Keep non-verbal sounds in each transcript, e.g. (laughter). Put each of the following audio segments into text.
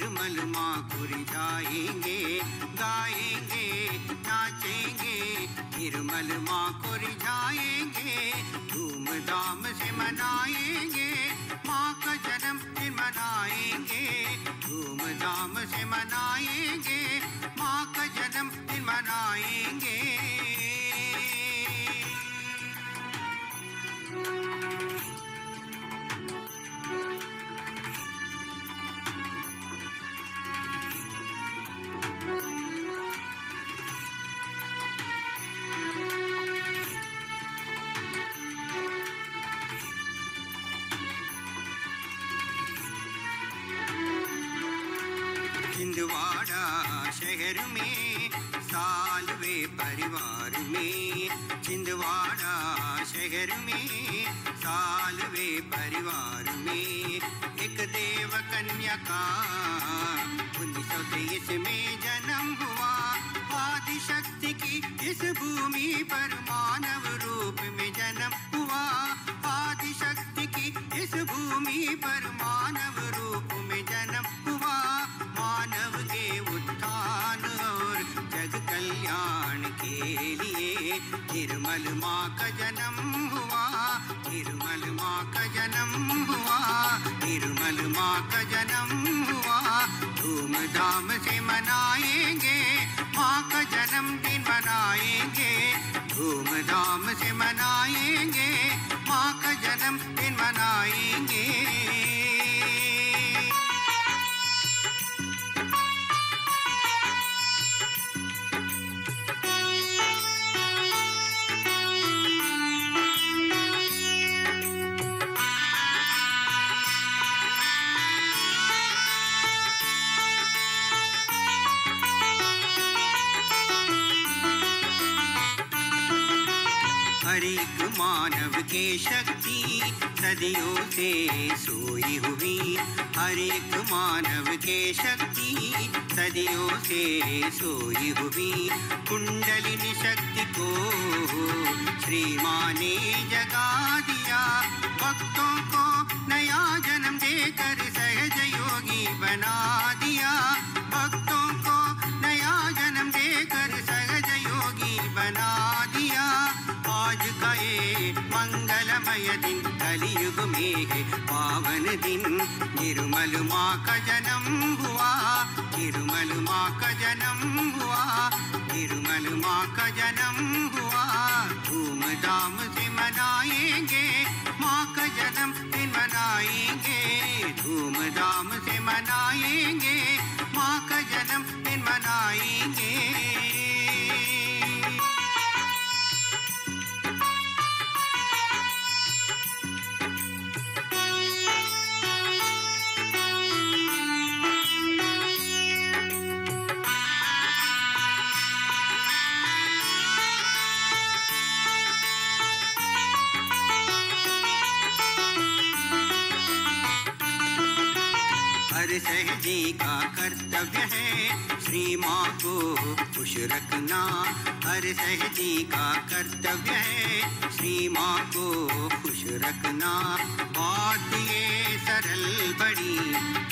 निर्मल माँ रिझाएँगे गाएँगे, नाचेंगे। निर्मल माँ को रिझाएँगे धूमधाम से मनाएँगे, माँ का जन्म जन्मदिन मनाएँगे। धूमधाम से मनाएँगे, माँ का जन्मदिन मनाएँगे। शहर में, सालवे परिवार में, छिंदवाड़ा शहर में, सालवे परिवार में, एक देव कन्या का उन्नीस सौ तेईस में जन्म हुआ। आदिशक्ति की इस भूमि पर लिए निर्मल माँ का जन्म हुआ, निर्मल माँ का जन्म हुआ, निर्मल माँ का जन्म हुआ। धूमधाम से मनाएँगे, माँ का जन्मदिन मनाएँगे। धूमधाम से मनाएँगे, माँ का जन्मदिन मनाएँगे। के शक्ति सदियों से सोई हुई। हर एक मानव के शक्ति सदियों से सोई हुई। कुंडलिनी शक्ति को श्री ने जगा दिया। भक्तों को नया जन्म देकर सहज योगी बना दिया। भक्तों को नया जन्म देकर सहज योगी बना दिया। आज का ये ಶ್ರಮಯ ದಿನ ಕಲಿಯುಗುಮೇಗೆ ಪಾವನ ದಿನ ತಿರುಮಲು ಮಾಕ ಜನಂಬುವಾ ತಿರುಮಲು ಮಾಕ ಜನಂಬುವಾ ತಿರುಮಲು ಮಾಕ ಜನಂಬುವಾ ಧೂಮ ಧಾಮ ಸೆ ಮನಾಯೇಂಗೆ ಮಾಕ ಜನ್म ದಿನ ಮನಾಯೇಂಗೆ ಧೂಮ ಧಾಮ ಸೆ ಮನಾಯೇಂಗೆ माँ का जन्मदिन मनाएँगे सहजी का कर्तव्य है श्री माँ को खुश रखना। हर सहजी का कर्तव्य है श्री माँ को खुश रखना। बात ये सरल, बड़ी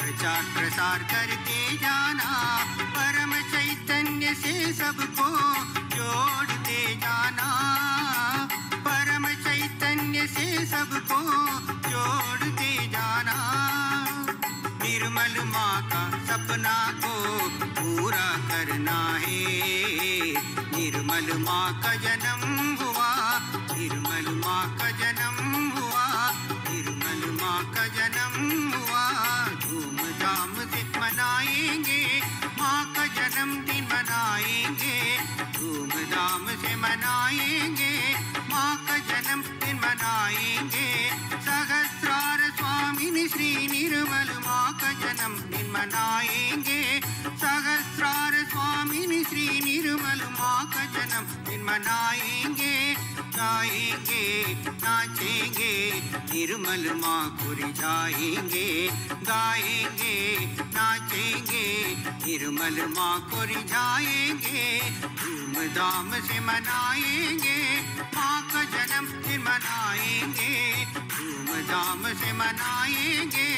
प्रचार प्रसार करके जाना। परम चैतन्य से सबको जोड़ते जाना। परम चैतन्य से सबको जोड़ते जाना। निर्मल माँ का सपना को पूरा करना है। निर्मल माँ का जन्म हुआ, निर्मल माँ का जन्म हुआ, निर्मल माँ का जन्म हुआ। धूमधाम से मनाएँगे, माँ का जन्मदिन मनाएँगे। धूमधाम से मनाएँगे, माँ का जन्मदिन मनाएँगे। లక్ష్మి శ్రీ నిరుమలుమాకజనం నిన్మనాయేంగే సహస్రార స్వామిని శ్రీ मनाएँगे सहस्रार स्वामी श्री निर्मल मनाएँगे गाएँगे नाचेंगे निर्मल माँ को रिझाएँगे गाएँगे नाचेंगे निर्मल माँ को रिझाएँगे धूमधाम से मनाएँगे माँ का जन्मदिन मनाएँगे धूमधाम से मनाएँगे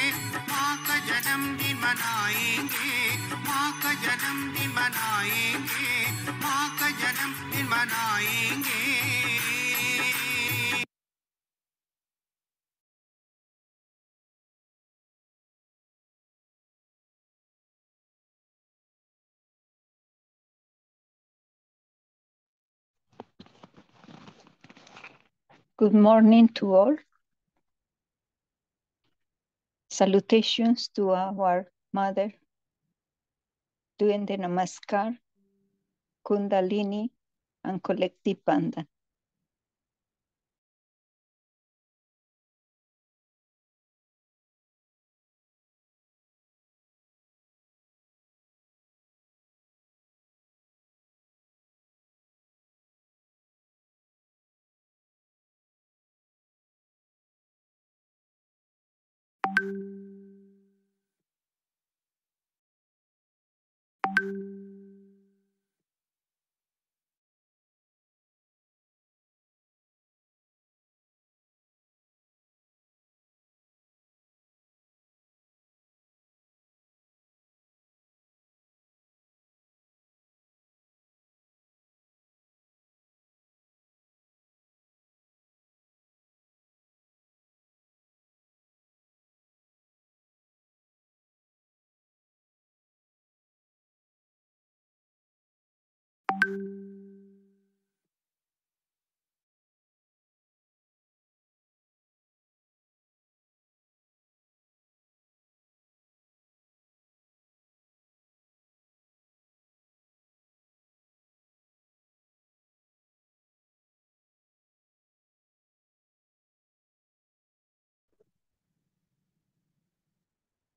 माँ का जन्मदिन मनाएँगे माँ का जन्मदिन मनाएँगे माँ का जन्मदिन मनाएंगे Good morning to all. Salutations to our mother doing the Namaskar, Kundalini, and Collective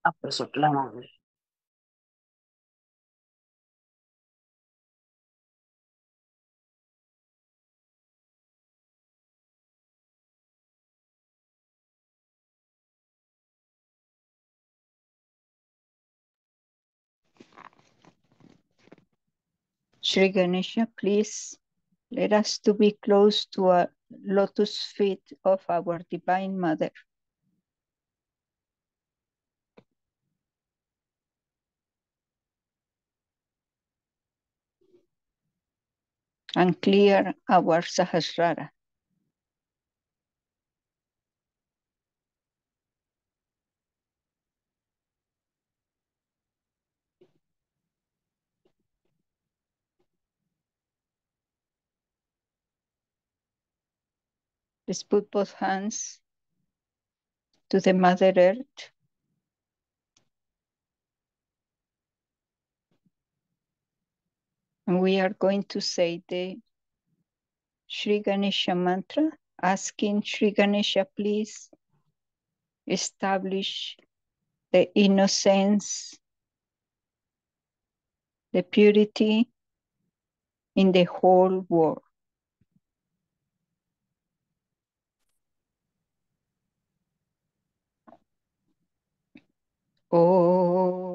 Pandan. அப்ப சுற்றலாமா Sri Ganesha, please let us to be close to a lotus feet of our Divine Mother. And clear our Sahasrara. Let's put both hands to the Mother Earth. And we are going to say the Sri Ganesha mantra, asking Sri Ganesha, please establish the innocence, the purity in the whole world. Om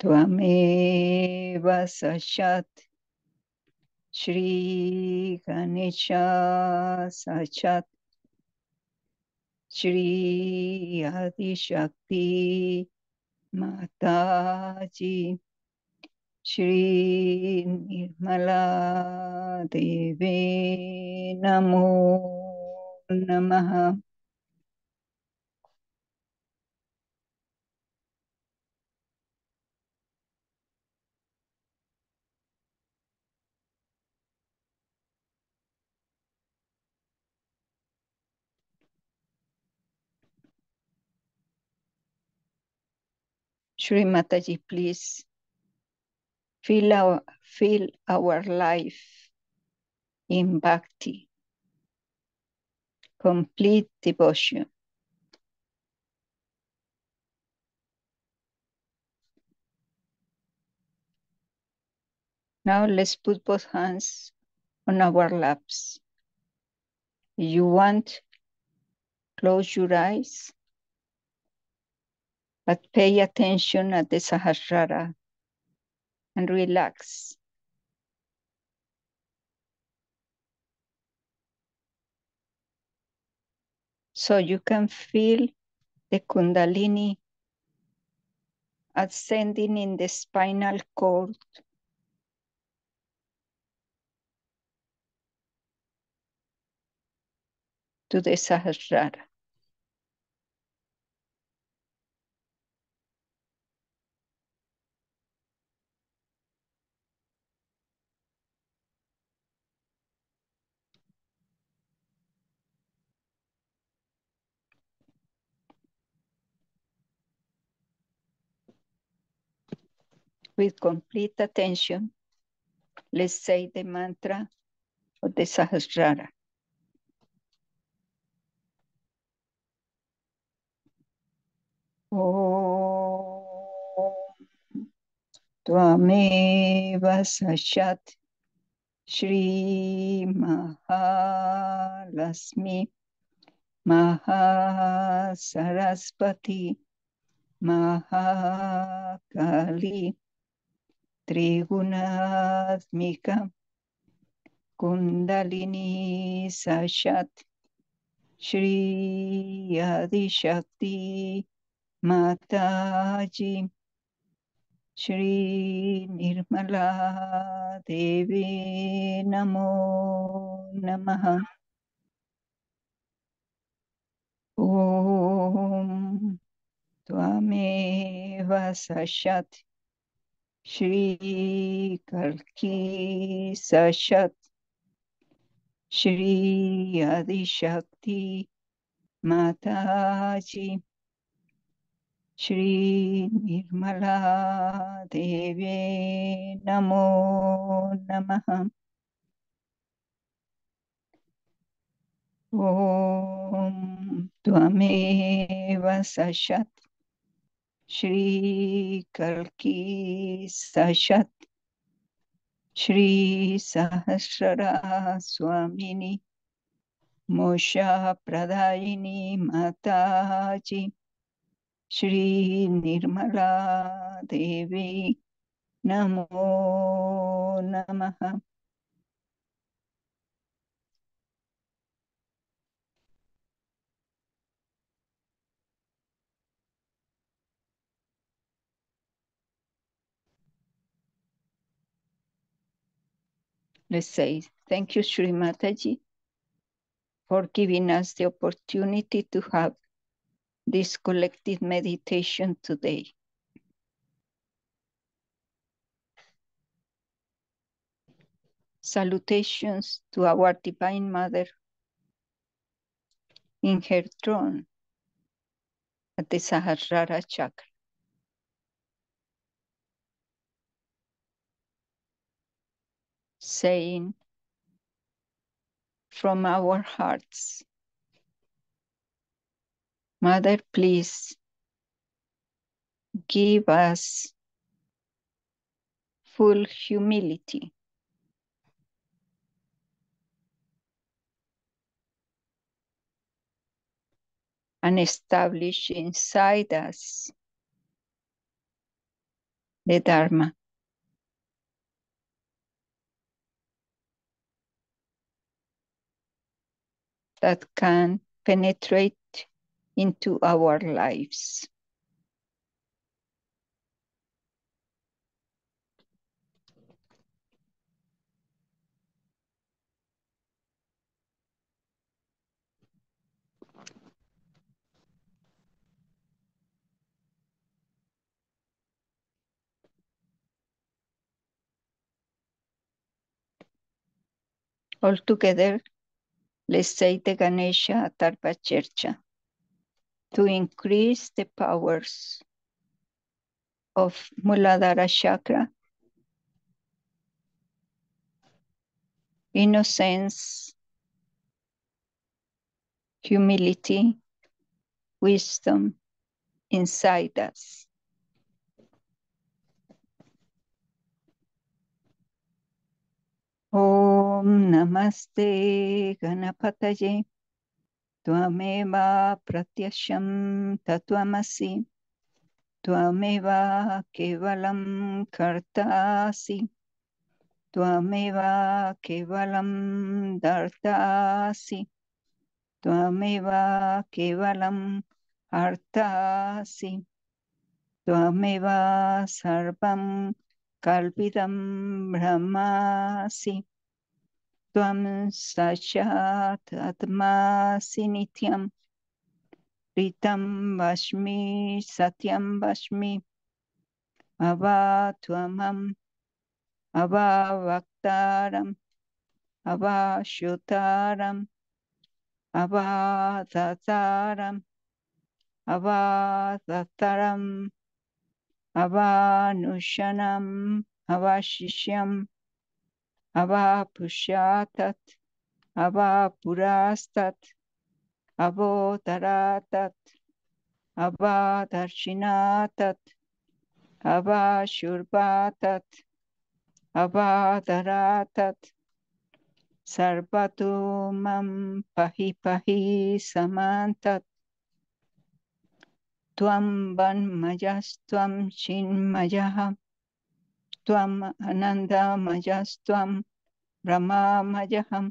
Tvameva Sachat Shri Ganesha Sachat Shri Adi Shakti Mataji Shri Nirmala Devi Shri Mataji, please fill our, fill our life in bhakti, complete devotion. Now let's put both hands on our laps. You want, close your eyes, but pay attention at the Sahasrara and relax. So you can feel the Kundalini ascending in the spinal cord to the Sahasrara. With complete attention, let's say the mantra of the Sahasrara. Om Tvameva Sashat Shri Mahalakshmi Mahasaraswati Mahakali Trigunatmika Kundalini Sashat Shri Adi Shakti Mataji Shri Nirmala Devi Namo Namaha. Om Tvameva Sashat Shri Kalki Sashat Shri Adi Shakti Mataji Shri Nirmala Devi Namo Namaha Om Tvameva Sashat Shri Kalki Sashat Shri Sahasrara Swamini Moksha Pradayini Mataji Shri Nirmala Devi Namo Let's say thank you, Shri Mataji, for giving us the opportunity to have this collective meditation today. Salutations to our Divine Mother in her throne at the Sahasrara Chakra. Saying from our hearts, Mother, please give us full humility. And establish inside us the Dharma. That can penetrate into our lives. All together, let's say the Ganesha Atharva Shirsha to increase the powers of Muladhara Chakra, innocence, humility, wisdom inside us. Om Namaste Ganapataye Tuameva Pratyasham Tatuamasi Tuameva Kevalam Kartasi Tuameva Kevalam Dartasi Tuameva Kevalam Artasi Tuameva Sarvam कल्पितं ब्रह्मासि त्वं साक्षात् आत्मासि नित्यं प्रीतं वश्मि सत्यं वश्मि अवा त्वमम् अवावक्तारम् अवाश्रुतारम् अवादतारम् अवादतरम् avanushyanam, avashishyam, avapushatat, avapurastat, avotaratat, avadarshinatat, avashurbatat, avadaratat, sarvatu mam pahi pahi samantat, त्वं वन्मयस्त्वं चिन्मयः त्वम् अनन्दमयस्त्वं ब्रह्मामयहं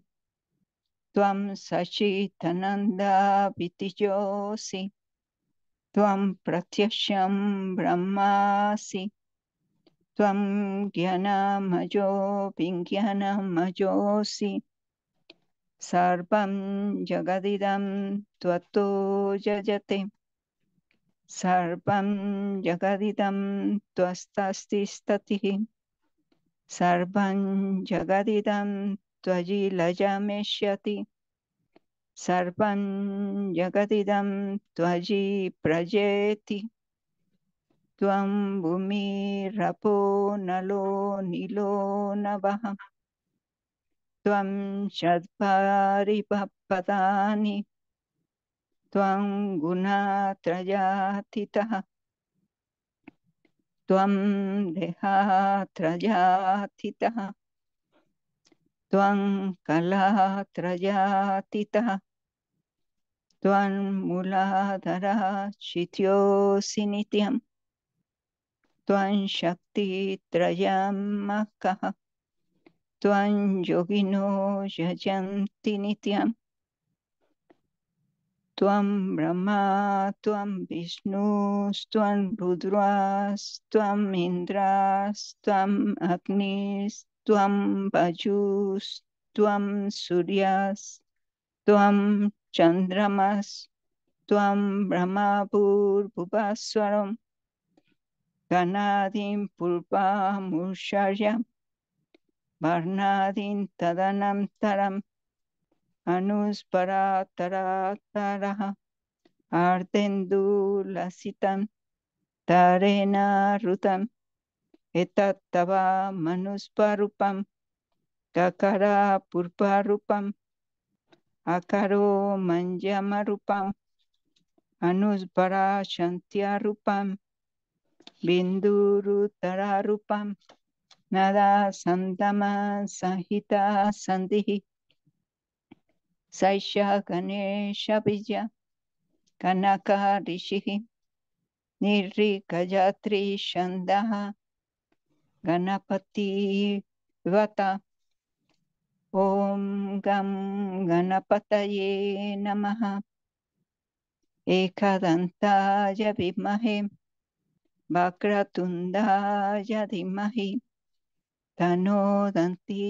त्वं सचितनन्दावितिजोऽसि, त्वं प्रत्यक्षं ब्रह्मासि, त्वं ज्ञानमजो विज्ञानमजोऽसि, सर्वं जगदिदं त्वत्तो जजते। सर्वं जगदिदं त्वस्तस्तिस्ततिः सर्वं जगदिदं त्वयि लजमेष्यति सर्वं जगदिदं त्वयि प्रजेति त्वं भूमिरपो नलो नीलो नभः त्वं Tuam gunatrayatita. Tuam dehatrayatita. Tuam kalatrayatita. Tuam muladara shityo sinitiam. Tuam shakti trayam makaha. Tuam yogino yayantinitiam. त्वं ब्रह्मा त्वं विष्णुस्त्वं रुद्रास्त्वम् इन्द्रास्त्वम् अग्निस्त्वं वजुस्त्वं सूर्यास्त्वं चन्द्रमस्त्वं ब्रह्मभूर्भुवस्वरं गणादिं पूर्वामुषर्यं वर्णादिं anusparataratarah ardendulasitam tarena rutam etattava manusparupam kakara purparupam akaro manjamarupam anuspara shantiarupam bindurutararupam nada santama sahita sandihi सैष गणेशबीज कनक ऋषिः निर्ऋगजत्रिषन्दः गणपतिवत ॐ गं गणपतये नमः एकदन्ताय विद्महे वक्रतुण्डाय धीमहि तनो दन्ती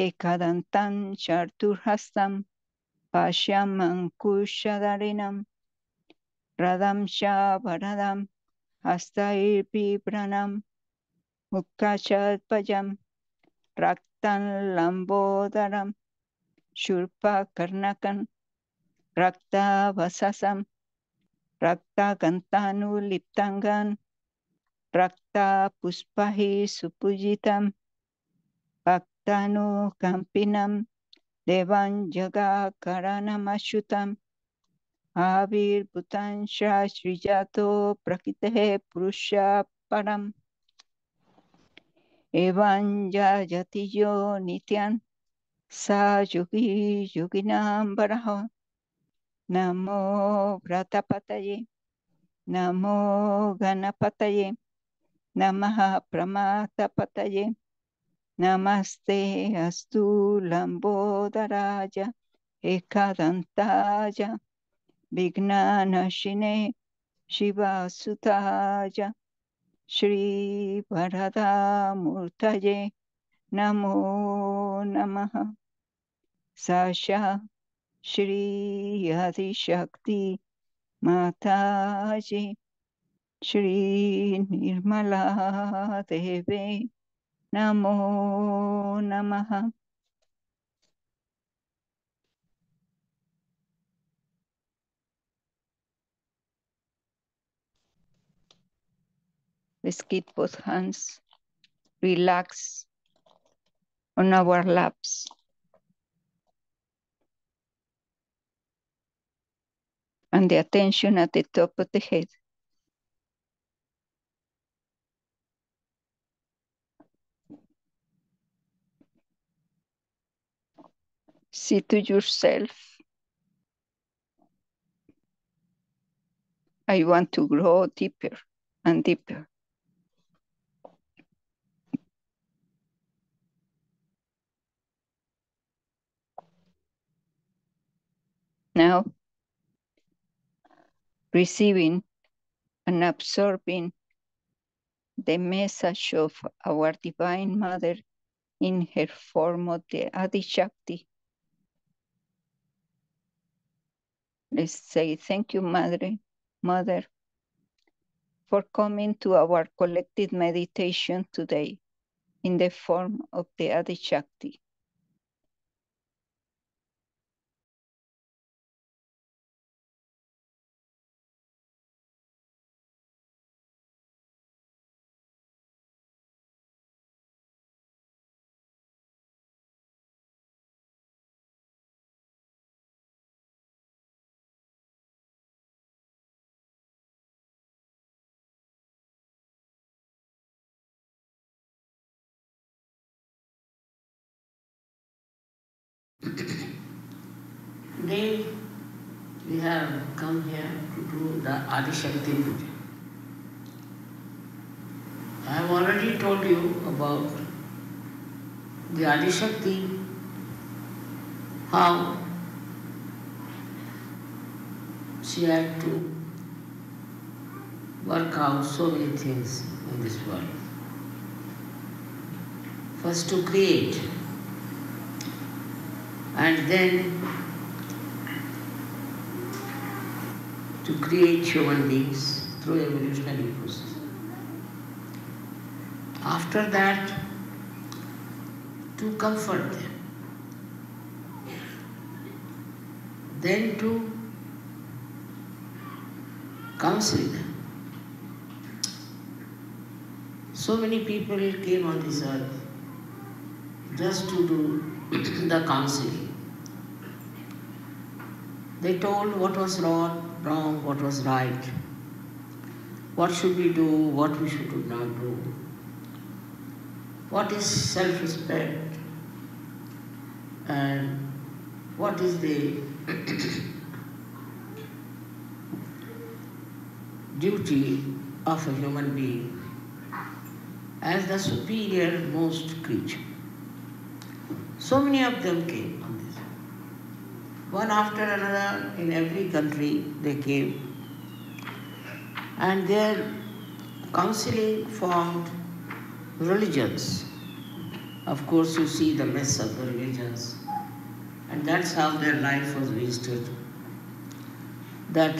एकदन्तं चतुर्हस्तं पश्यमङ्कुशधरिणं रदं च वरदं हस्तैर्बिभ्रणं मुक्तचर्पजं रक्तं लम्बोदरं शूर्पकर्णकं रक्तवससं रक्तगन्तानुलिप्ताङ्गन् रक्तपुष्पैः सुपूजितं भक्तानुकम्पिनं देवं जगाकरणमच्युतम् आविर्भूतं श्रीजातो प्रकृतेः पुरुषः परम् evan yayati yo nityan sa yugi yuginam baraha namo pratapataye namo ganapataye namaha pramatapataye namaste astu lambodaraja ekadantaya vignanashine shivasutaya Shri Varada Murtaye Namo Namaha Sasha Shri Adi Shakti Mataji Shri Nirmala Deve Namo Namaha Let's keep both hands relax on our laps. And the attention at the top of the head. See to yourself. I want to grow deeper and deeper. Now, receiving and absorbing the message of our Divine Mother in her form of the Adi Shakti. Let's say thank you, Mother, Mother, for coming to our collective meditation today in the form of the Adi Shakti. Come here to do the Adi Shakti Puja. I have already told you about the Adi Shakti, how she had to work out so many things in this world. First to create and then to create human beings through evolutionary process. After that, to comfort them. Then to counsel them. So many people came on this earth just to do the counseling. They told what was wrong, wrong, what was right, what should we do, what we should not do, what is self-respect, and what is the (coughs) duty of a human being as the superior most creature. So many of them came. One after another in every country they came. And their counseling formed religions. Of course, you see the mess of the religions. And that's how their life was wasted. That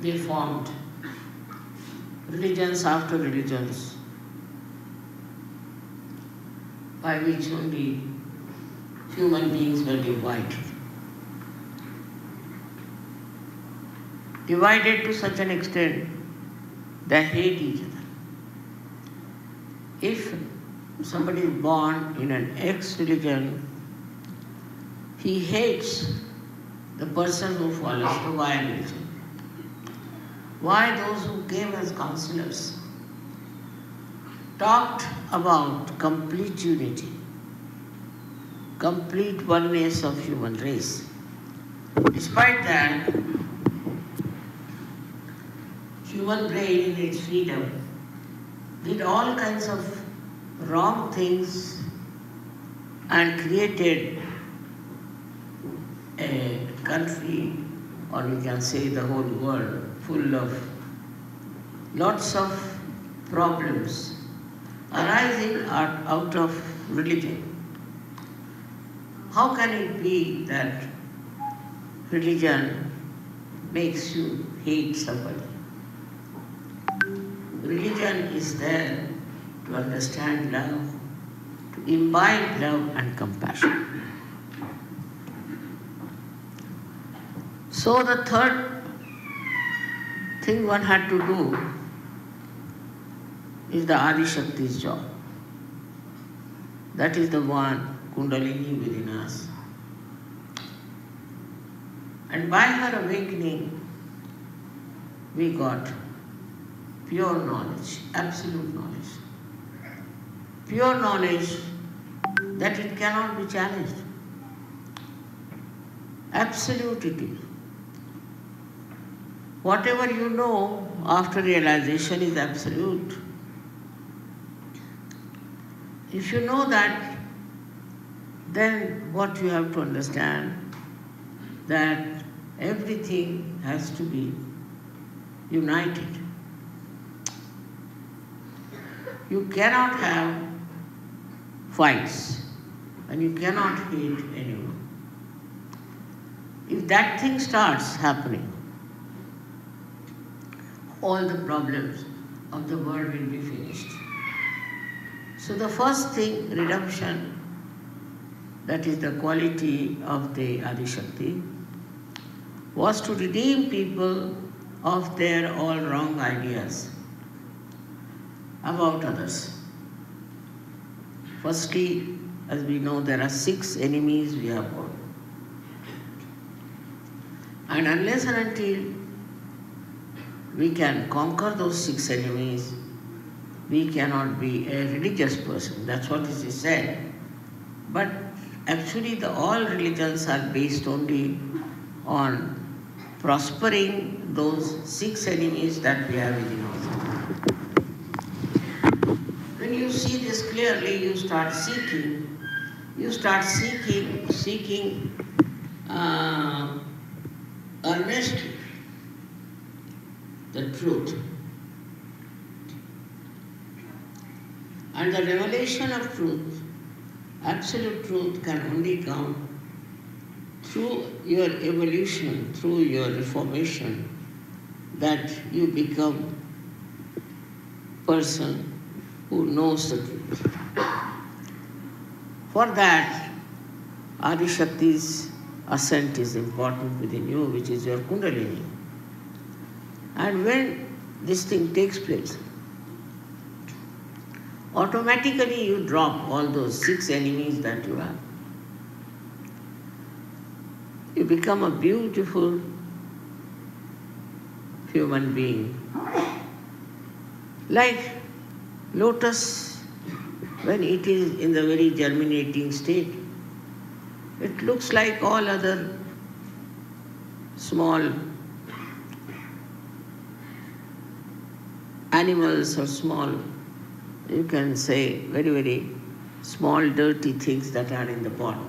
they formed religions after religions by which only human beings were divided. Divided to such an extent they hate each other. If somebody is born in an X religion, he hates the person who follows the Y religion. Why those who came as counselors talked about complete unity, complete oneness of human race. Despite that, human brain in its freedom did all kinds of wrong things and created a country, or we can say the whole world, full of lots of problems arising out of religion. How can it be that religion makes you hate somebody? Religion is there to understand love, to imbibe love and compassion. So the third thing one had to do is the Adi Shakti's job. That is the one Kundalini within us. And by her awakening, we got pure knowledge, absolute knowledge. Pure knowledge that it cannot be challenged. Absolute it is. Whatever you know after realization is absolute. If you know that, then what you have to understand that everything has to be united. You cannot have fights and you cannot hate anyone. If that thing starts happening, all the problems of the world will be finished. So the first thing, redemption, that is the quality of the Adi Shakti, was to redeem people of their all wrong ideas about others. Firstly, as we know, there are six enemies we have got. And unless and until we can conquer those six enemies, we cannot be a religious person. That's what is said. But actually, the all religions are based only on prospering those six enemies that we have within ourselves. When you see this clearly, you start seeking. You start seeking, seeking uh, earnestly the truth. And the revelation of truth, absolute truth, can only come through your evolution, through your reformation, that you become person who knows the truth. For that, Adi Shakti's ascent is important within you, which is your Kundalini. And when this thing takes place, automatically you drop all those six enemies that you have. You become a beautiful human being. Like lotus, when it is in the very germinating state, it looks like all other small animals or small, you can say, very, very small, dirty things that are in the bottom.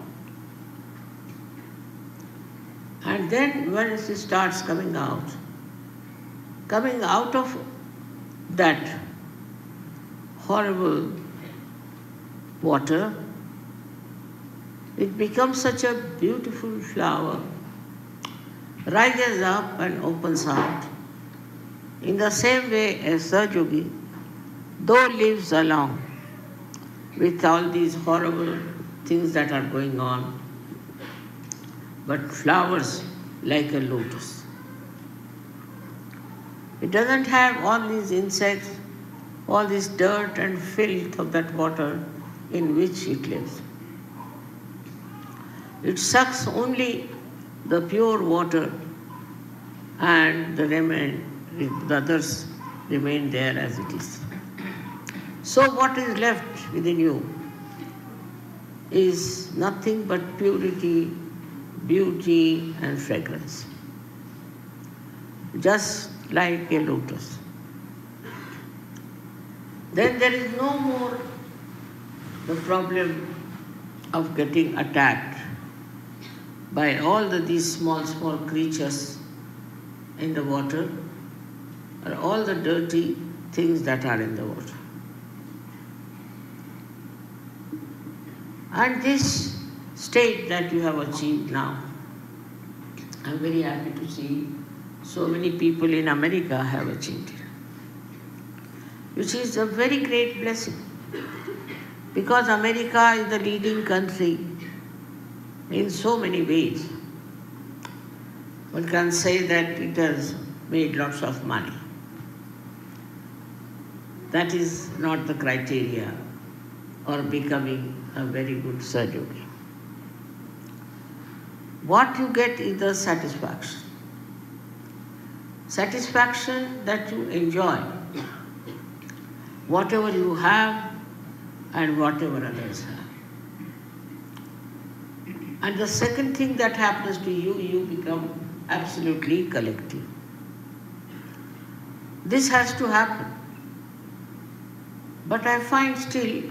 And then when it starts coming out, coming out of that horrible water, it becomes such a beautiful flower, rises up and opens out. In the same way as Sahaja though lives along with all these horrible things that are going on, but flowers like a lotus. It doesn't have all these insects, all this dirt and filth of that water in which it lives. It sucks only the pure water and the remain, the others remain there as it is. So what is left within you is nothing but purity, beauty and fragrance. Just like a lotus. Then there is no more the problem of getting attacked by all the, these small, small creatures in the water or all the dirty things that are in the water. And this state that you have achieved now, I'm very happy to see so many people in America have achieved it, which is a very great blessing. Because America is the leading country in so many ways. One can say that it has made lots of money. That is not the criteria or becoming a very good surgeon. What you get is the satisfaction. Satisfaction that you enjoy whatever you have and whatever others have. And the second thing that happens to you, you become absolutely collective. This has to happen. But I find still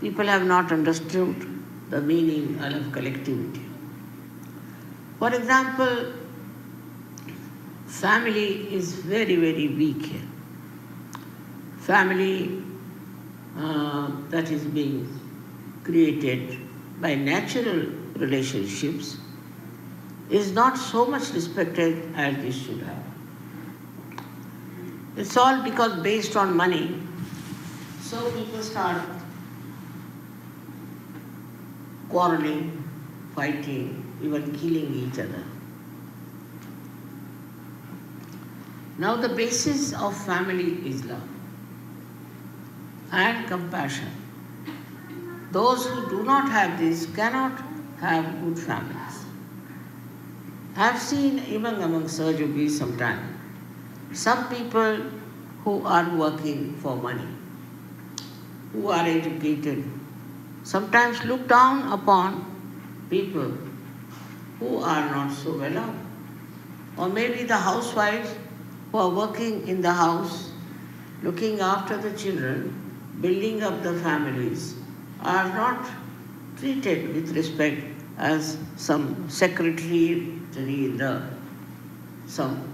people have not understood the meaning of collectivity. For example, family is very, very weak here. Family uh, that is being created by natural relationships is not so much respected as it should have. It's all because based on money, so people start quarreling, fighting, even killing each other. Now the basis of family is love and compassion. Those who do not have these cannot have good families. I have seen even among Sir sometimes, some people who are working for money, who are educated, sometimes look down upon people who are not so well off. Or maybe the housewives who are working in the house, looking after the children, building up the families, are not treated with respect as some secretary in the some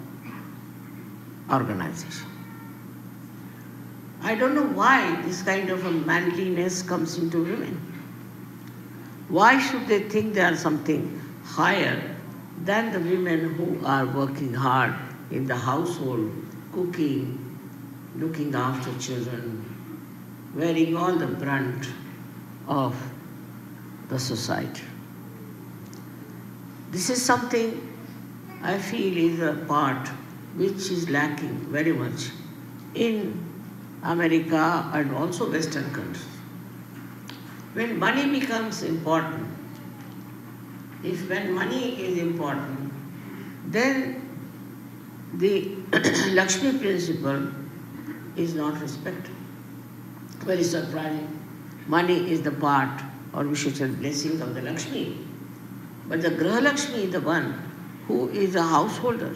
organization. I don't know why this kind of a manliness comes into women. Why should they think they are something higher than the women who are working hard in the household, cooking, looking after children, wearing all the brunt of the society. This is something I feel is a part which is lacking very much in America and also Western countries. When money becomes important, if when money is important, then the (clears throat) Lakshmi principle is not respected. Very surprising. Money is the part, or we should say blessing of the Lakshmi. But the Griha Lakshmi, the one who is a householder,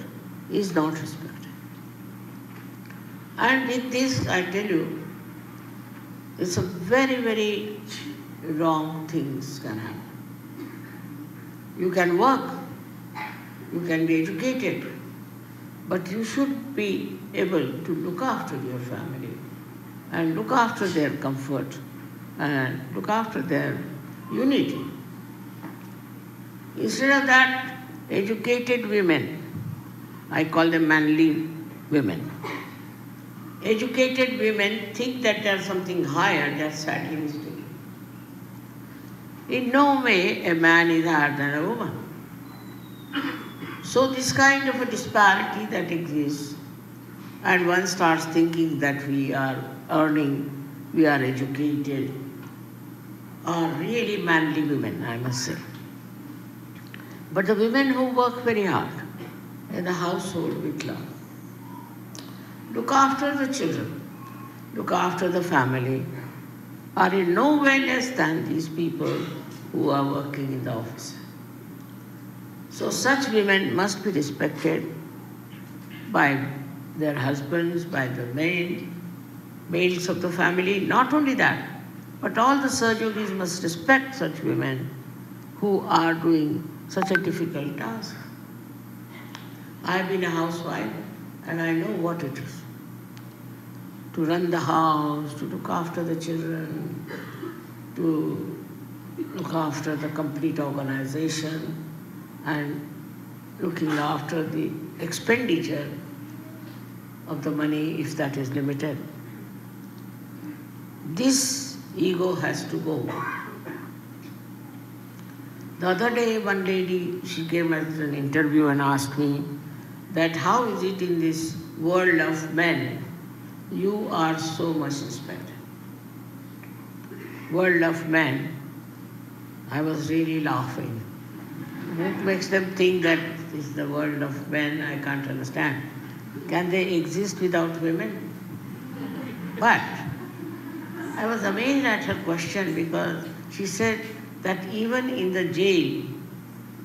is not respected. And with this, I tell you, it's a very, very wrong things can happen. You can work, you can be educated, but you should be able to look after your family and look after their comfort and look after their unity. Instead of that, educated women, I call them manly women. Educated women think that there's something higher, that's sadly mistaken. In no way a man is higher than a woman. So this kind of a disparity that exists, and one starts thinking that we are earning, we are educated, are really manly women, I must say. But the women who work very hard in the household with love, look after the children, look after the family, are in no way less than these people who are working in the office. So such women must be respected by their husbands, by the men, males of the family. Not only that, but all the Sahaja Yogis must respect such women who are doing such a difficult task. I have been a housewife and I know what it is to run the house, to look after the children, to look after the complete organization and looking after the expenditure of the money if that is limited. This ego has to go. The other day, one lady, she came as an interview and asked me that how is it in this world of men, you are so much respected. World of men, I was really laughing. What makes them think that is the world of men? I can't understand. Can they exist without women? But I was amazed at her question because she said that even in the jail,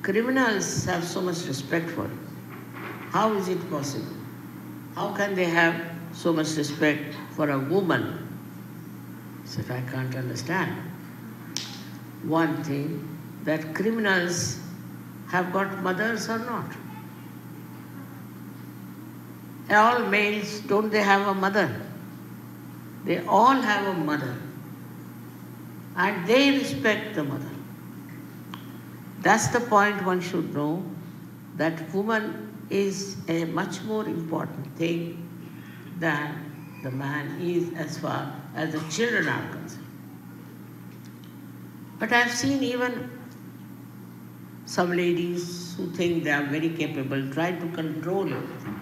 criminals have so much respect for it. How is it possible? How can they have so much respect for a woman? I said, I can't understand. One thing, that criminals have got mothers or not. All males, don't they have a mother? They all have a mother. And they respect the mother. That's the point one should know that woman is a much more important thing than the man is as far as the children are concerned. But I've seen even some ladies who think they are very capable try to control everything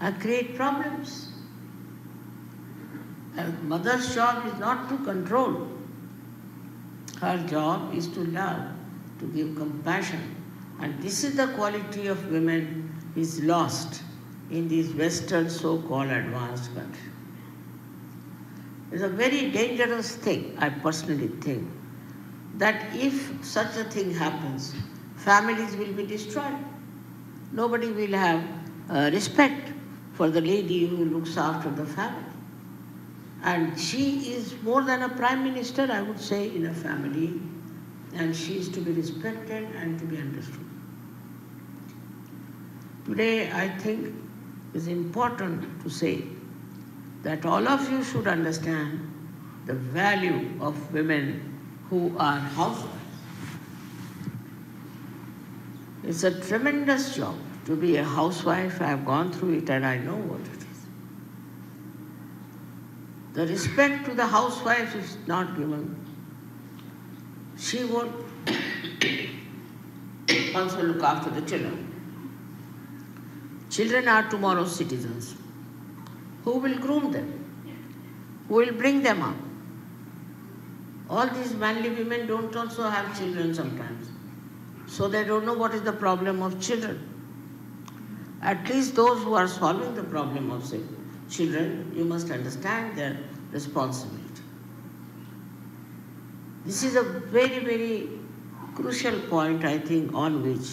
and create problems. A mother's job is not to control. Her job is to love, to give compassion. And this is the quality of women is lost in these Western so-called advanced countries. It's a very dangerous thing, I personally think, that if such a thing happens, families will be destroyed. Nobody will have uh, respect for the lady who looks after the family. And she is more than a prime minister, I would say, in a family, and she is to be respected and to be understood. Today, I think it's important to say that all of you should understand the value of women who are housewives. It's a tremendous job to be a housewife. I have gone through it and I know what it is. The respect to the housewife is not given. She won't also look after the children. Children are tomorrow's citizens. Who will groom them? Who will bring them up? All these manly women don't also have children sometimes. So they don't know what is the problem of children. At least those who are solving the problem of say, children, you must understand their responsibility. This is a very, very crucial point, I think, on which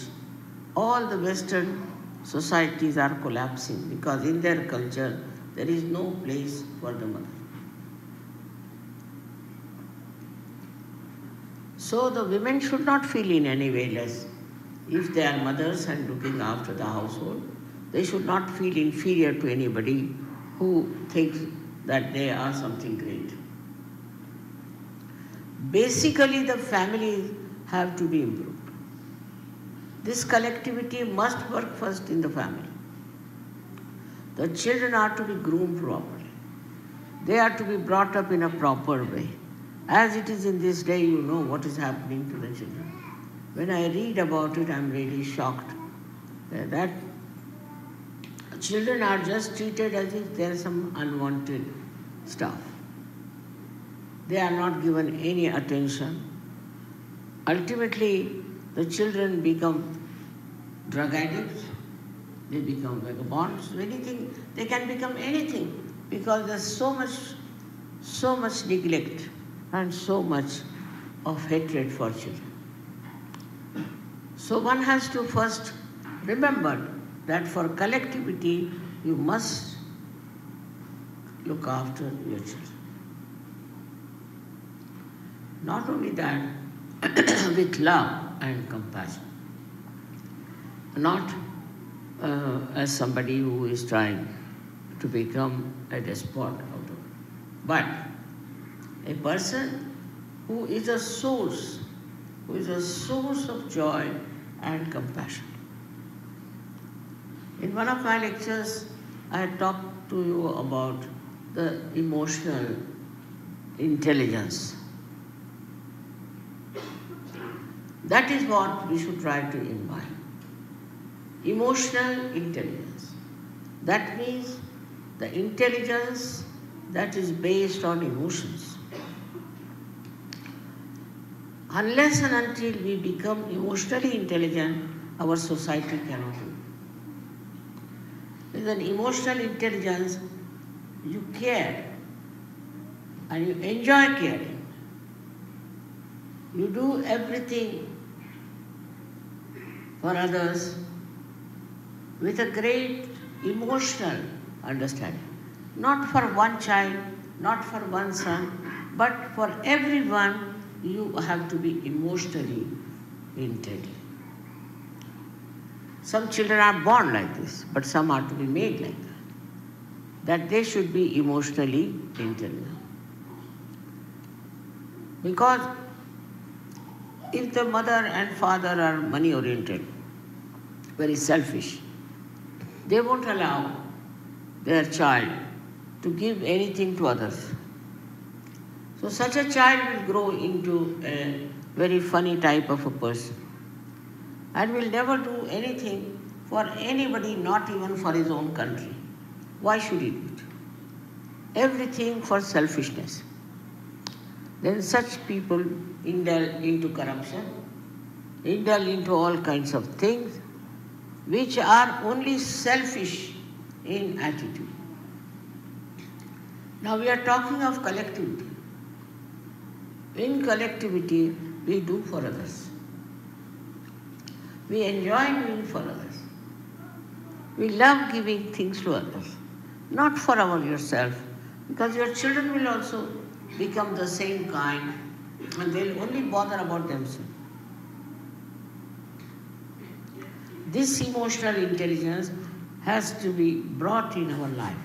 all the Western societies are collapsing because in their culture there is no place for the mother. So the women should not feel in any way less. If they are mothers and looking after the household, they should not feel inferior to anybody who thinks that they are something great. Basically, the families have to be improved. This collectivity must work first in the family. The children are to be groomed properly. They are to be brought up in a proper way. As it is in this day, you know what is happening to the children. When I read about it, I'm really shocked that children are just treated as if they are some unwanted stuff. They are not given any attention. Ultimately, the children become drug addicts, they become vagabonds, anything, they can become anything because there's so much so much neglect and so much of hatred for children. So one has to first remember that for collectivity you must look after your children. Not only that, (coughs) with love and compassion. Not uh, as somebody who is trying to become a despot out of it, but a person who is a source, who is a source of joy and compassion. In one of my lectures, I talked to you about the emotional intelligence. That is what we should try to imbibe. Emotional intelligence. That means the intelligence that is based on emotions. Unless and until we become emotionally intelligent, our society cannot With an emotional intelligence, you care and you enjoy caring. You do everything for others with a great emotional understanding. Not for one child, not for one son, but for everyone you have to be emotionally intelligent. Some children are born like this, but some are to be made like that. That they should be emotionally intelligent. Because if the mother and father are money oriented, very selfish, they won't allow their child to give anything to others. So such a child will grow into a very funny type of a person and will never do anything for anybody, not even for his own country. Why should he do it? Everything for selfishness. Then such people indulge into corruption, indulge into all kinds of things which are only selfish in attitude. Now we are talking of collectivity. In collectivity, we do for others. We enjoy doing for others. We love giving things to others, not for our yourself, because your children will also become the same kind and they'll only bother about themselves. This emotional intelligence has to be brought in our life,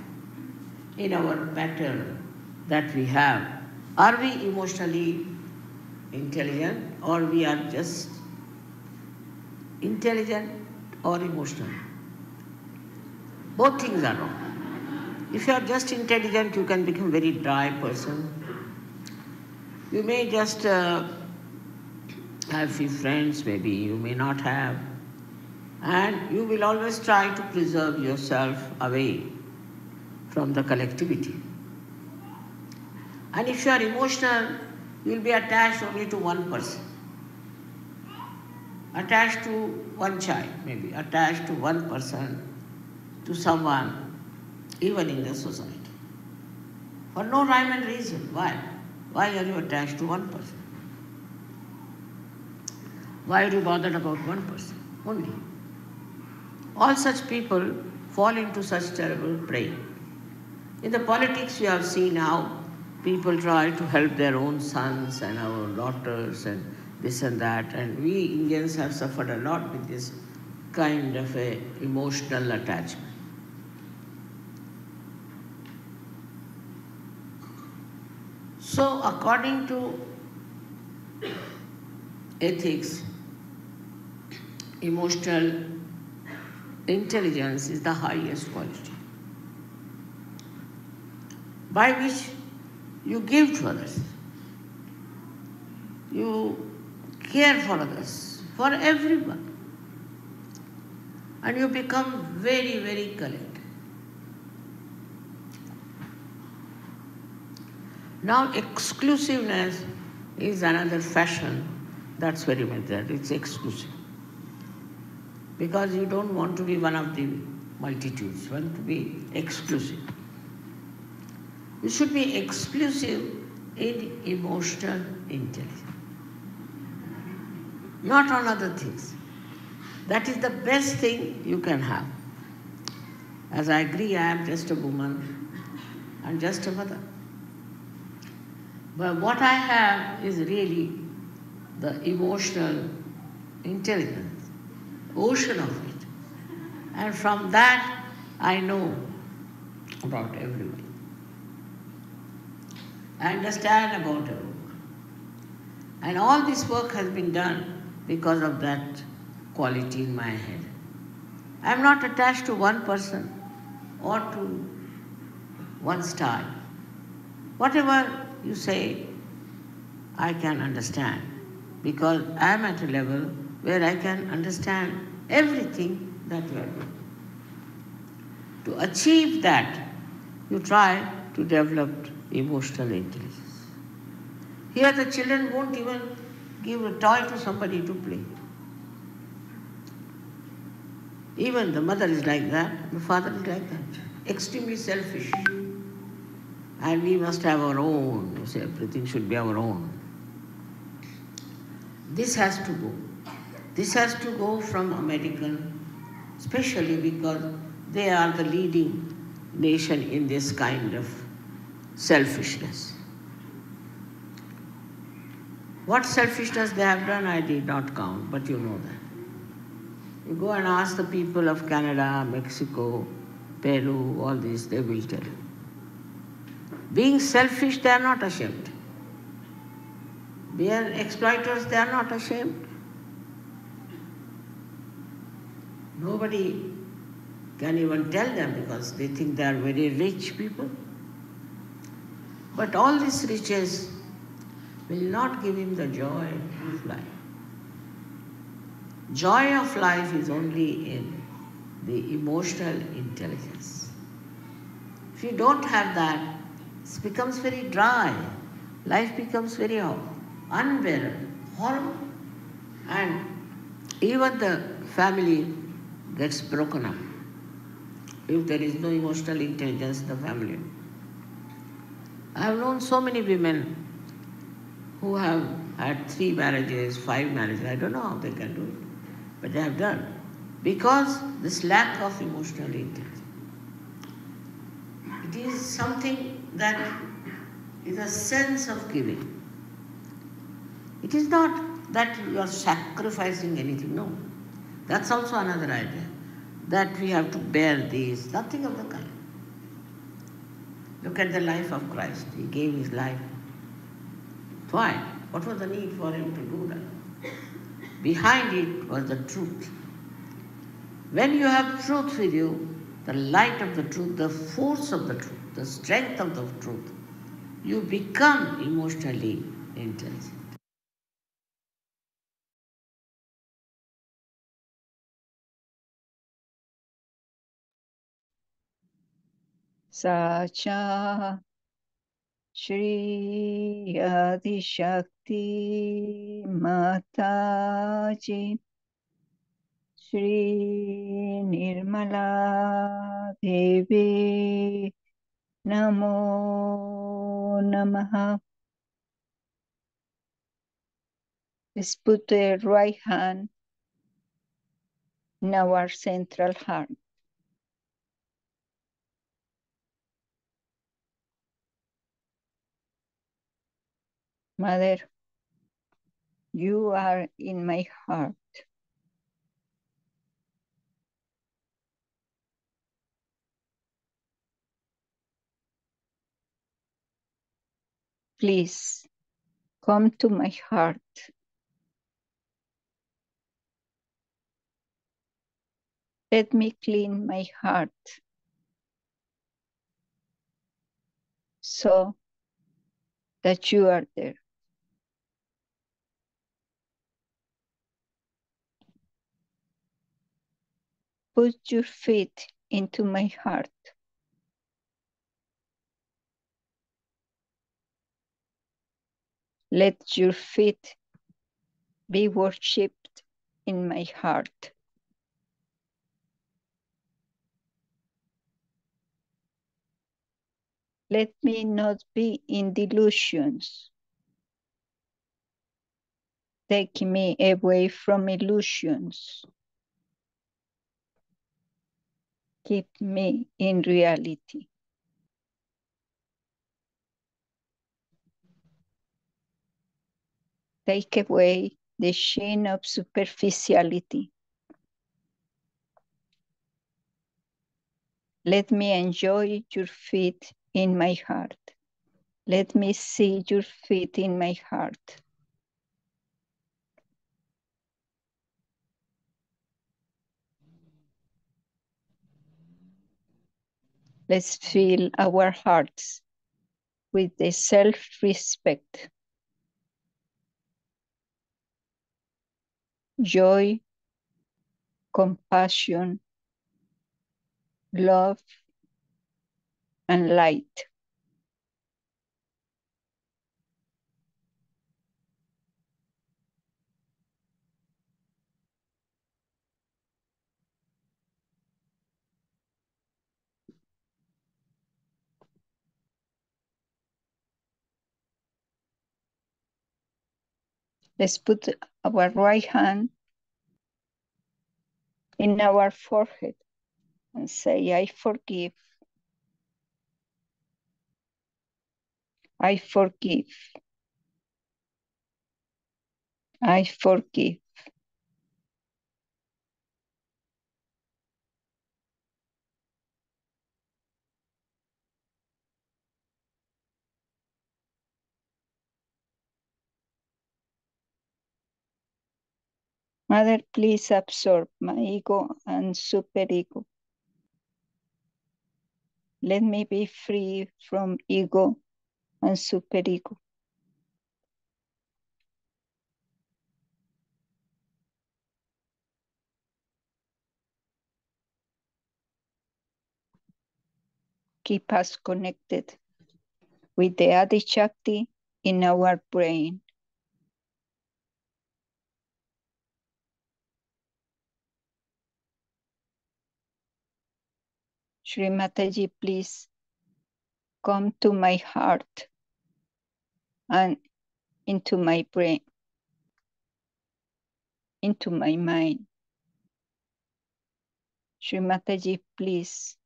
in our pattern that we have. Are we emotionally intelligent or we are just intelligent or emotional? Both things are wrong. If you are just intelligent, you can become very dry person. You may just uh, have few friends, maybe you may not have, and you will always try to preserve yourself away from the collectivity. And if you are emotional, you will be attached only to one person. Attached to one child, maybe, attached to one person, to someone, even in the society. For no rhyme and reason. Why? Why are you attached to one person? Why are you bothered about one person only? All such people fall into such terrible prey. In the politics, we have seen how people try to help their own sons and our daughters and this and that, and we Indians have suffered a lot with this kind of a emotional attachment. So, according to ethics, emotional intelligence is the highest quality by which you give to others, you care for others, for everyone, and you become very, very collected. Now, exclusiveness is another fashion that's very much there. It's exclusive. Because you don't want to be one of the multitudes, you want to be exclusive. You should be exclusive in emotional intelligence, not on other things. That is the best thing you can have. As I agree, I am just a woman and just a mother. But what I have is really the emotional intelligence, ocean of it. And from that, I know about everyone. I understand about everyone. And all this work has been done because of that quality in my head. I am not attached to one person or to one style. Whatever you say, I can understand because I am at a level where I can understand everything that you are doing. To achieve that, you try to develop emotional intelligence. Here, the children won't even give a toy to somebody to play. Even the mother is like that, the father is like that, extremely selfish. And we must have our own, everything should be our own. This has to go. This has to go from American, especially because they are the leading nation in this kind of selfishness. What selfishness they have done, I did not count, but you know that. You go and ask the people of Canada, Mexico, Peru, all these, they will tell you. Being selfish, they are not ashamed. Being exploiters, they are not ashamed. Nobody can even tell them because they think they are very rich people. But all these riches will not give him the joy of life. Joy of life is only in the emotional intelligence. If you don't have that, it becomes very dry. Life becomes very unbearable, horrible. And even the family gets broken up if there is no emotional intelligence in the family. I have known so many women who have had three marriages, five marriages. I don't know how they can do it, but they have done. Because this lack of emotional intelligence. It is something that is a sense of giving. It is not that you are sacrificing anything, no. That's also another idea. That we have to bear these, nothing of the kind. Look at the life of Christ. He gave his life. Why? What was the need for him to do that? Behind it was the truth. When you have truth with you, the light of the truth, the force of the truth, the strength of the truth, you become emotionally intelligent. Sacha Shri Adi Shakti Mataji Shri Nirmala Devi Namo Namaha Let's put the right hand in our central heart. Mother, you are in my heart. Please come to my heart. Let me clean my heart so that you are there. Put your feet into my heart. Let your feet be worshipped in my heart. Let me not be in delusions. Take me away from illusions. Keep me in reality. Take away the sheen of superficiality. Let me enjoy your feet in my heart. Let me see your feet in my heart. Let's fill our hearts with the self-respect, joy, compassion, love, and light. Let's put our right hand in our forehead and say, I forgive. I forgive. I forgive. Mother, please absorb my ego and superego. Let me be free from ego and superego. Keep us connected with the Adi Shakti in our brain. Shri Mataji, please come to my heart and into my brain, into my mind. Shri Mataji, please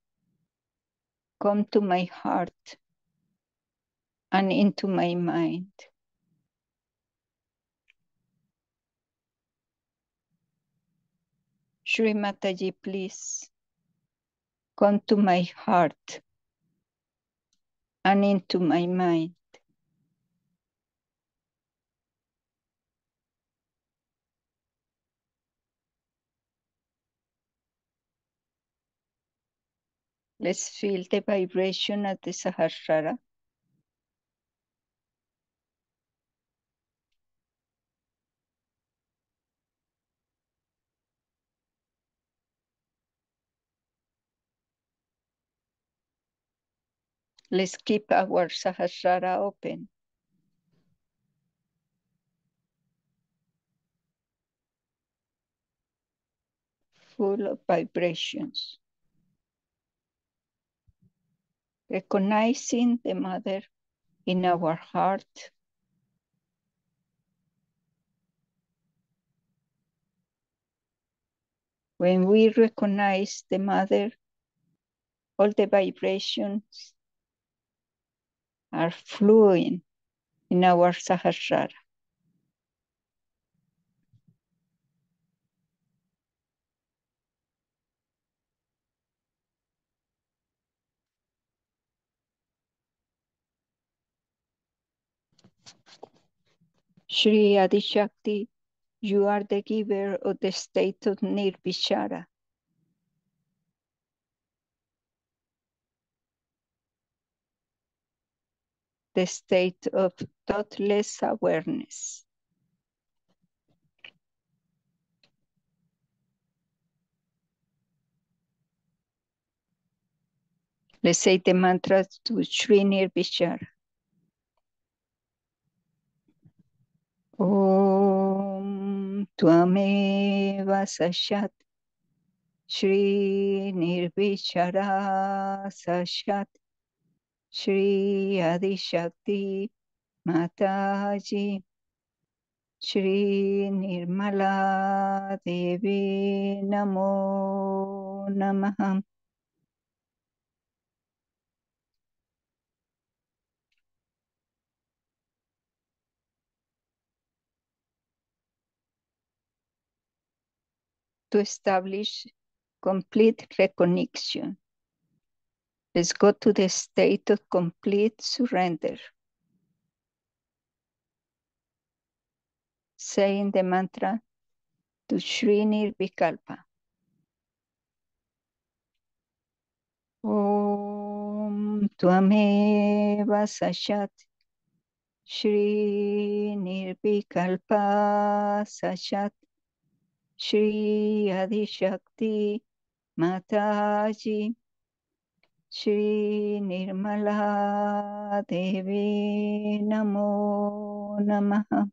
come to my heart and into my mind. Shri Mataji, please come to my heart and into my mind. Let's feel the vibration of the Sahasrara. Let's keep our Sahasrara open. Full of vibrations. Recognizing the Mother in our heart. When we recognize the Mother, all the vibrations are flowing in our Sahasrara. Shri Adishakti, you are the giver of the state of Nirvichara. The state of thoughtless awareness. Let's say the mantra to Shri Nirvichara. Om Tvameva Sakshat Shri Nirvichara Sakshat Shri Adi Shakti Mataji Shri Nirmala Devi Namo Namaha to establish complete reconnection. Let's go to the state of complete surrender. Saying the mantra to Sri Nirvikalpa. Om Tvameva Sakshat Shri Nirvikalpa Sakshat Shri Adi Shakti Mataji Shri Nirmala Devi Namo Namaha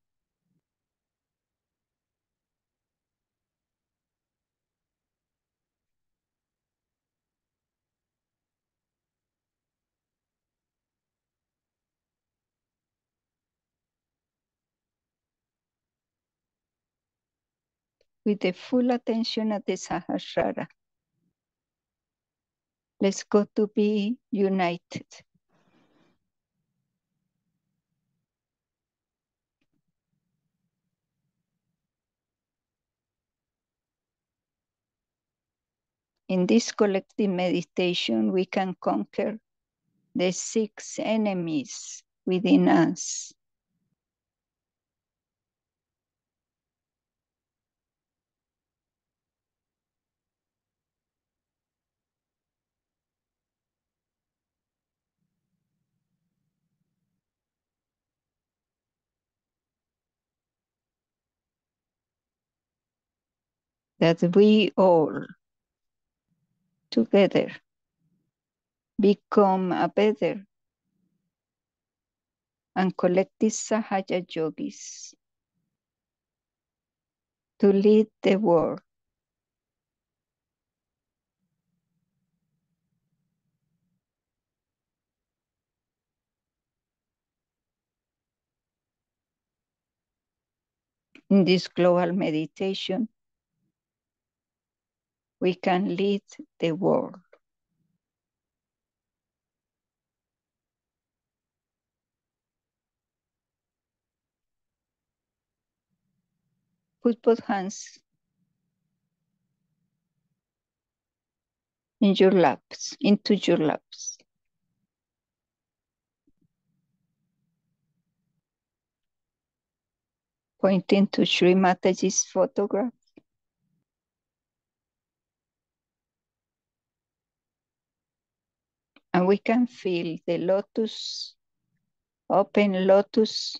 with the full attention at the Sahasrara. Let's go to be united. In this collective meditation, we can conquer the six enemies within us. That we all together become a better and collective Sahaja yogis to lead the world. In this global meditation, we can lead the world. Put both hands in your laps, into your laps. Pointing to Sri Mataji's photograph. And we can feel the lotus, open lotus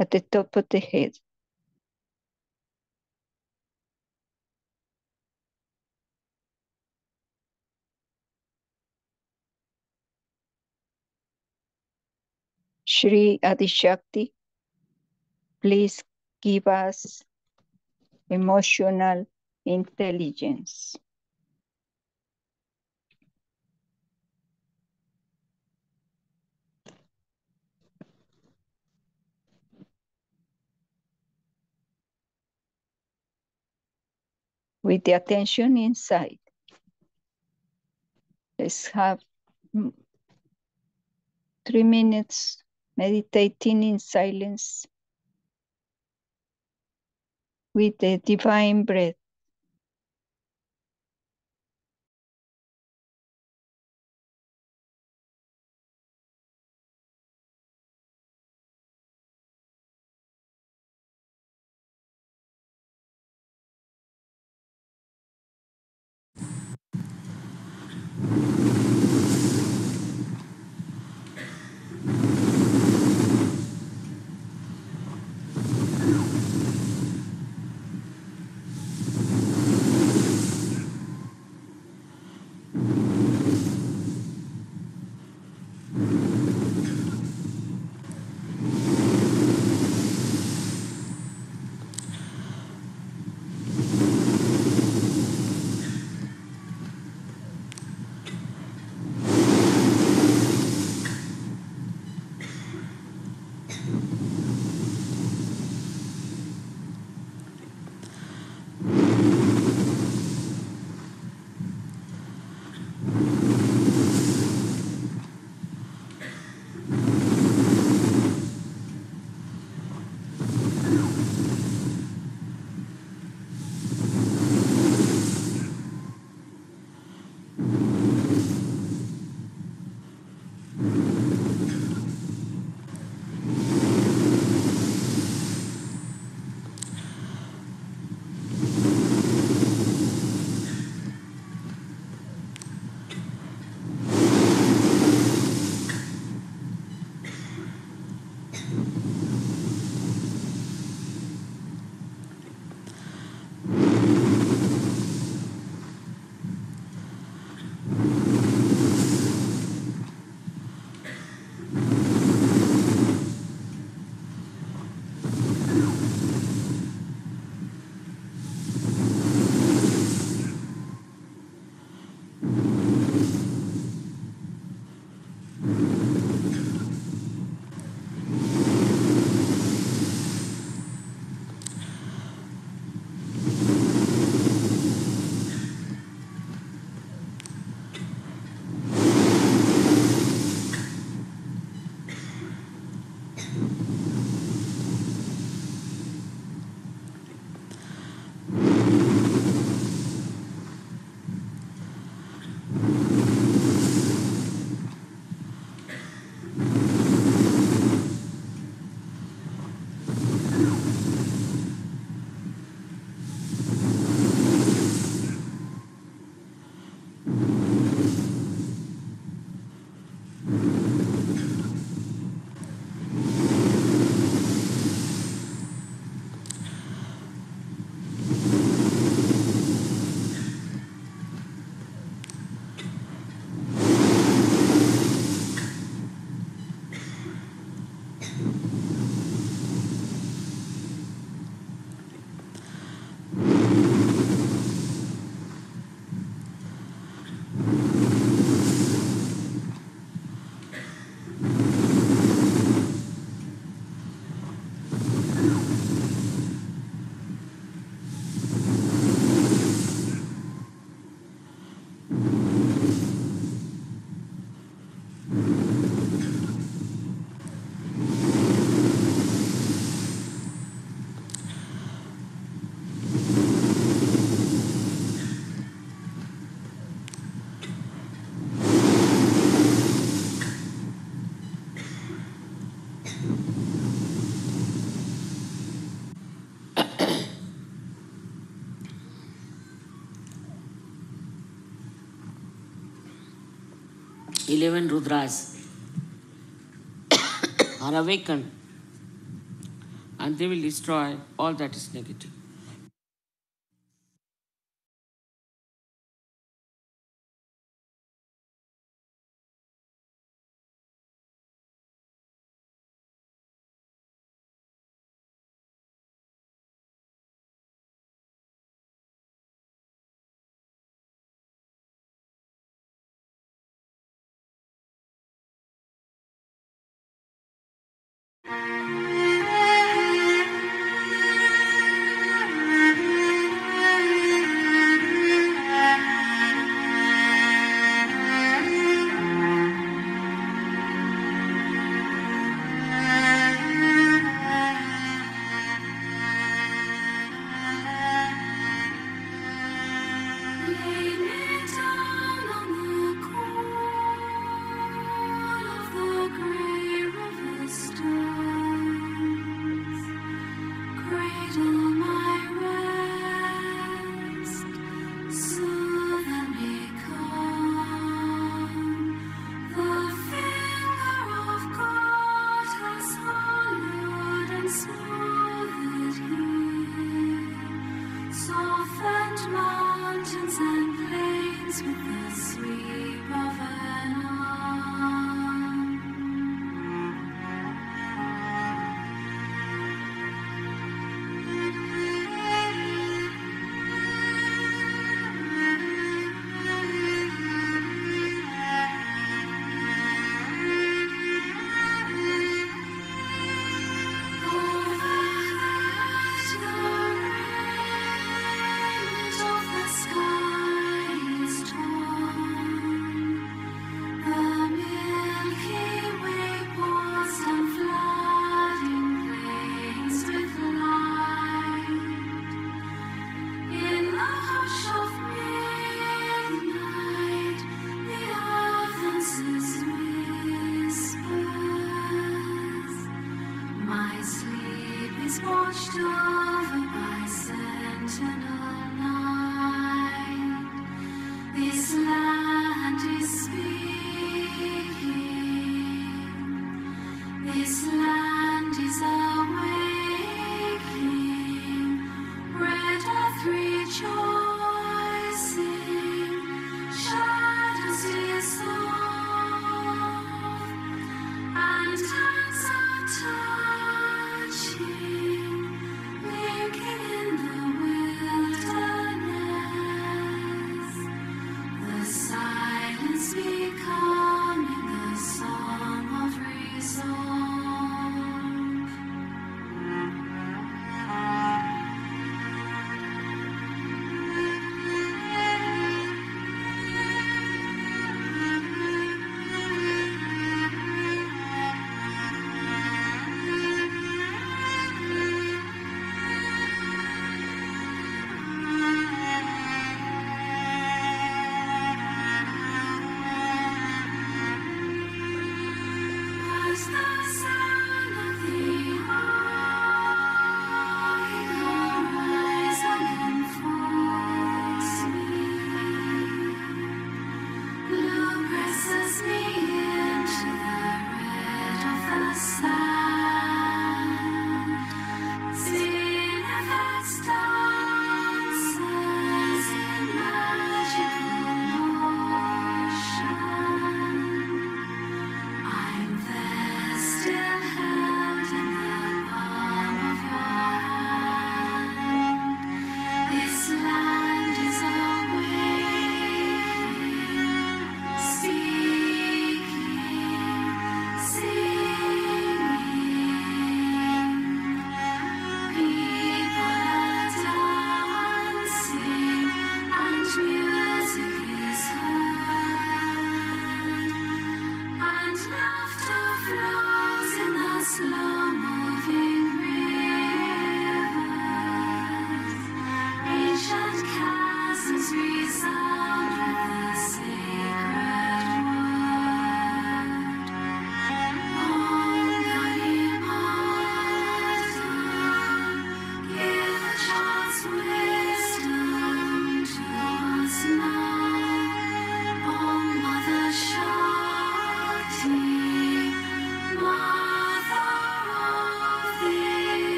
at the top of the head. Shri Adishakti, please give us emotional intelligence. With the attention inside, let's have mm, three minutes meditating in silence with the divine breath. 11 Rudras (coughs) are awakened and they will destroy all that is negative.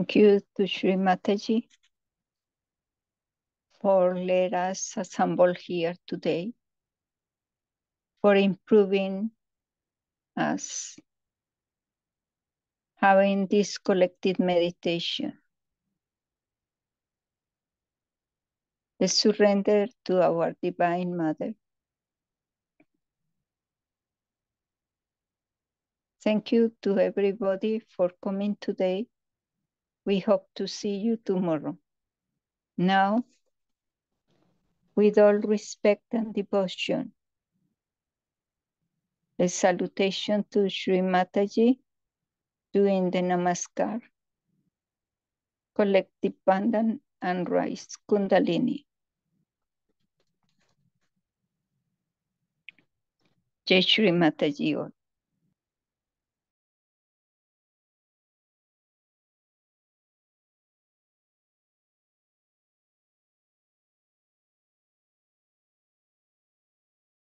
Thank you to Sri Mataji for let us assemble here today, for improving us having this collective meditation. The surrender to our Divine Mother. Thank you to everybody for coming today. We hope to see you tomorrow. Now, with all respect and devotion, a salutation to Sri Mataji doing the Namaskar, collective Bandhan and rise Kundalini. Jai Shri Mataji.